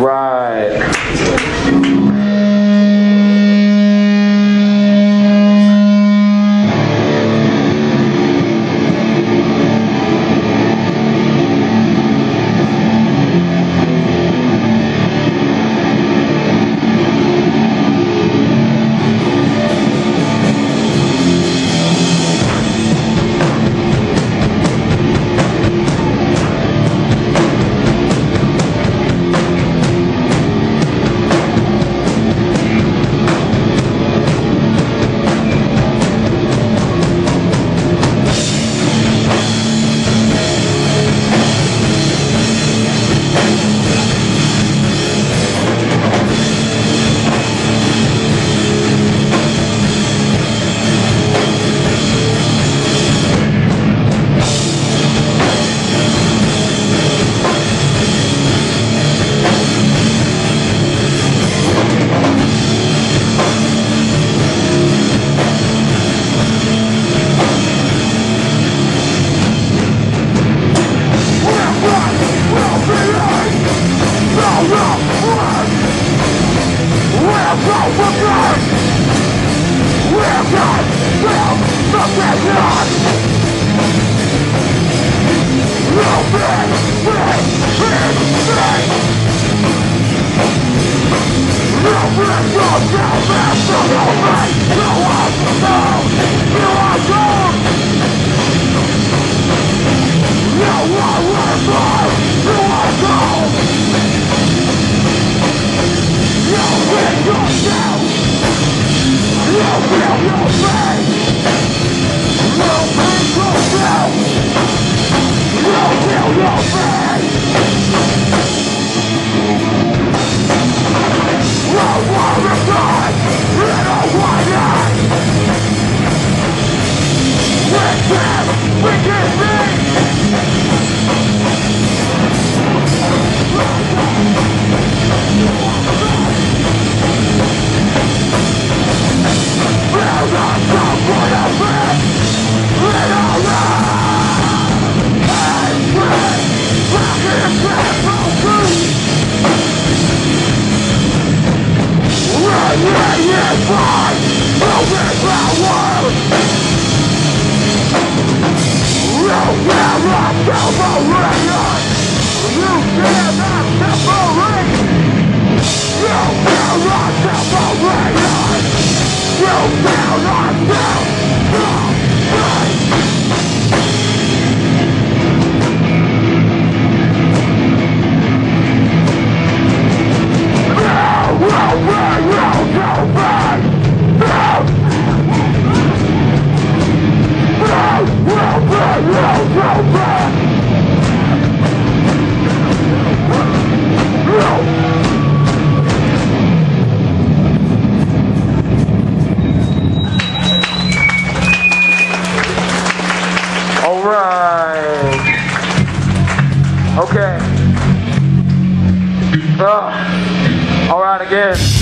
right. broke from blood We're not built for vision No man lives in sin No man goes down there for no man No one Get ready! round our Okay. Uh, all right, again.